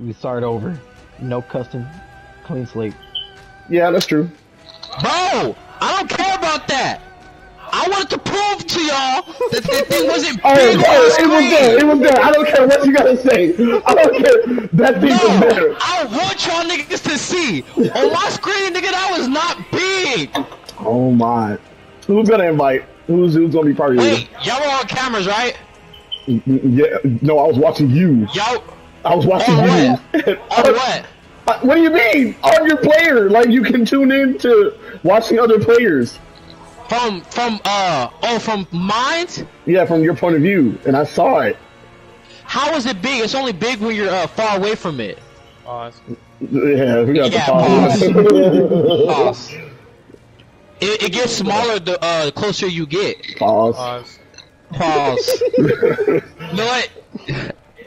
We start over. No custom, clean slate. Yeah, that's true. Bro, I don't care about that. I wanted to prove to y'all that that thing wasn't Oh, big on oh, the it was screen. there. It was there. I don't care what you gotta say. I don't care. That thing was No. I want y'all niggas to see. On my screen, nigga, that was not big. Oh my. Who's gonna invite? Who's who's gonna be part of Wait, y'all were on cameras, right? Mm, mm, yeah. No, I was watching you. Y'all I was watching on you. what? On what? Uh, What do you mean? On your player, like you can tune in to watching other players. From from uh oh from mines? Yeah, from your point of view, and I saw it. How is it big? It's only big when you're uh, far away from it. Pause. Yeah, we got Yeah, the pause. Pause. It, it gets smaller the uh closer you get. pause. Pause. Pause. you know what?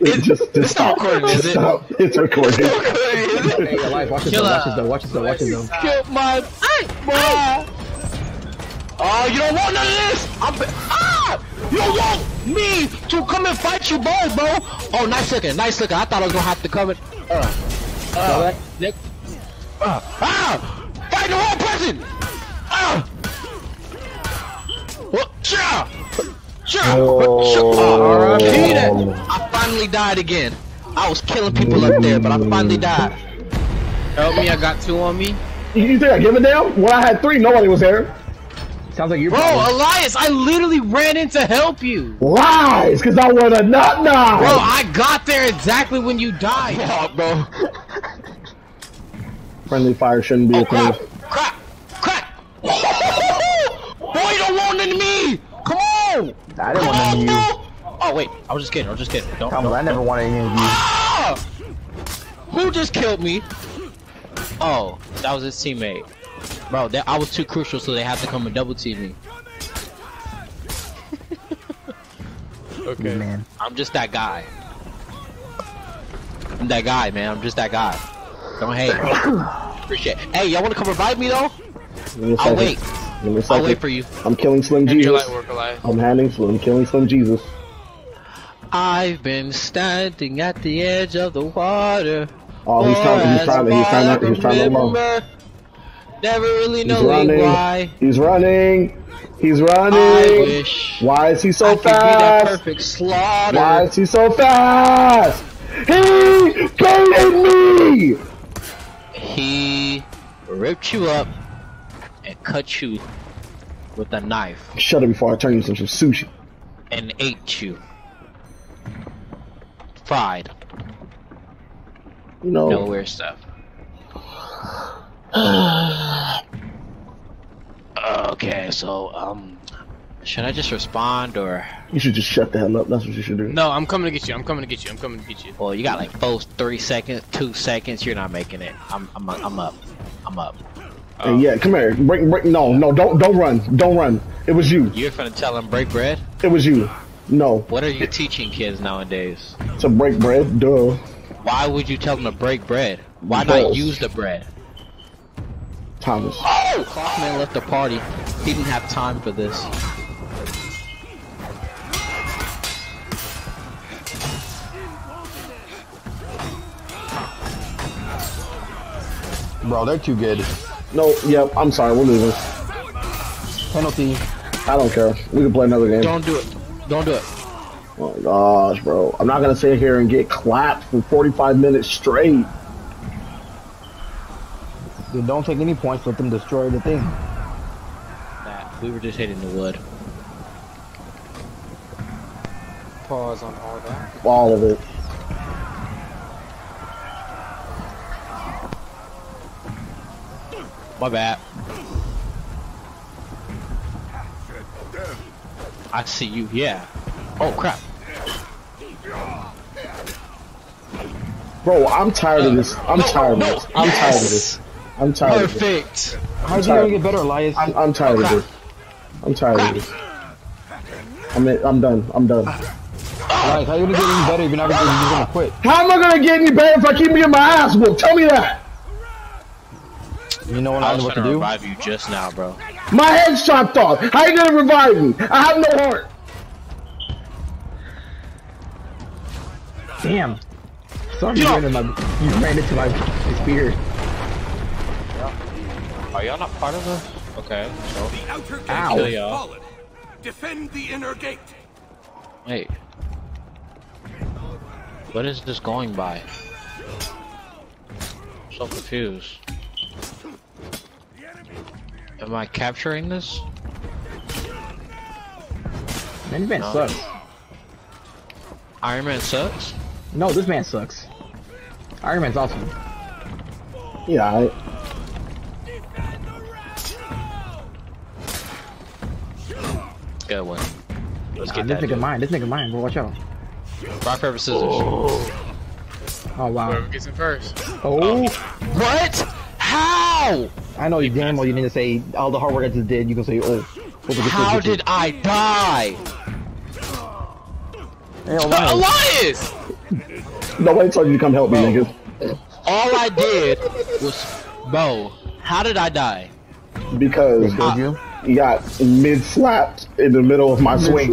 It, just, just it's not stop. recording, is Just it? stop. It's recording. Hey, Elias, watch this though. Watch this though. Watch this though. Watch this though. Kill my boy. Oh, you don't want none of this. I'm ah! You don't want me to come and fight you both, bro. Oh, nice looking, nice looking. I thought I was gonna have to come and uh, uh, Nick. Uh, ah! Fight the wrong person. Ah! What? Cha! Cha! Oh. R.I.P. that. I finally died again. I was killing people up there, but I finally mm. died. Help me, I got two on me. You you think I give a damn? When I had three, nobody was there. Sounds like you're. Bro, Elias, I literally ran in to help you. Lies, because I would have not died. Bro, I got there exactly when you died. Yeah, bro. Friendly fire shouldn't be Oh a crap! thing. Crap! Crap! Boy, you don't want none me! Come on! I didn't Come want none of on, you. Bro! Oh wait, I was just kidding. I was just kidding. Don't. Come don't on, I never wanted any of you. Ah! Who just killed me? Oh, that was his teammate. Bro, that, I was too crucial, so they had to come and double team me. Okay. Man. I'm just that guy. I'm that guy, man. I'm just that guy. Don't hate. Appreciate. It. Hey, y'all want to come revive me though? Give me a I'll second. wait. Give me a I'll wait for you. I'm killing Slim And Jesus. light work, I'm handing Slim, killing Slim Jesus. I've been standing at the edge of the water. Oh, he's trying. He's trying. He's trying. to- He's trying to remember. Never really He's knowing running. why. He's running. He's I running. wish Why is he so that fast? Why is he so fast? He baited me. He ripped you up and cut you with a knife Shut up before I turn you into some sushi. and ate you. Fried. You know. Nowhere stuff. okay, so um, should I just respond or? You should just shut the hell up. That's what you should do. No, I'm coming to get you. I'm coming to get you. I'm coming to get you. Well, you got like four, three seconds, two seconds. You're not making it. I'm, I'm, I'm up. I'm up. Hey, yeah, come here. Break, break. No, no, don't, don't run. Don't run. It was you. You're finna tell him break bread. It was you. No, What are you teaching kids nowadays? to break bread. Duh. Why would you tell them to break bread? Why not use the bread? Thomas. Oh! Clockman left the party. He didn't have time for this. Bro, they're too good. No, yep. I'm sorry. We're losing. Penalty. I don't care. We can play another game. Don't do it. Don't do it. Oh my gosh, bro. I'm not gonna sit here and get clapped for 45 minutes straight. Dude, don't take any points. Let them destroy the thing. Nah, we were just hitting the wood. Pause on all that. All of it. My bad. I see you, yeah. Oh crap. Bro, I'm tired of this. I'm No, tired no, of this. I'm tired of this. I'm tired of this. Perfect. How's sorry. you gonna get better, Elias? I'm, I'm tired of this. I'm tired Crap. of this. I'm, in, I'm done. I'm done. Elias, how you gonna get any better if you're not gonna, you're gonna quit? How am I gonna get any better if I keep getting my ass whooped? Tell me that. You know what I I was know what trying to to do? revive you just now, bro. My head's chopped off. How you gonna revive me? I have no heart. Damn. Sorry, you ran, into my, you ran into my, my spear. Are y'all not part of this? Okay, so The outer gate Ow. has Kill y'all. fallen. Defend the inner gate. hey, what is this going by? So confused. Am I capturing this? Man, man No. sucks. Iron Man sucks. No, this man sucks. Iron Man's awesome. Yeah, I, Good one. Let's Nah, get this that. nigga mine. This nigga mine, bro. Watch out. Rock paper scissors. Oh wow. Whoever gets it first. Oh, What? How? I know you damn well you need to say all the hard work I just did. You can say, oh. what How what was did I die? Hey, Elias. Elias! nobody told you to come help me, niggas. All I did was, bro. How did I die? Because They killed you. you got mid slapped in the middle of my swing.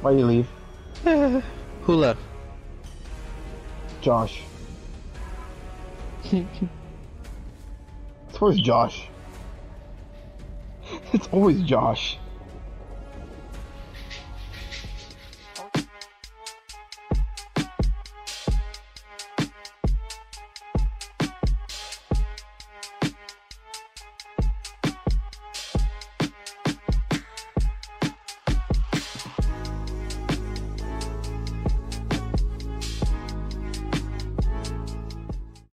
Why you leave? Who left? Josh. it's always Josh. It's always Josh.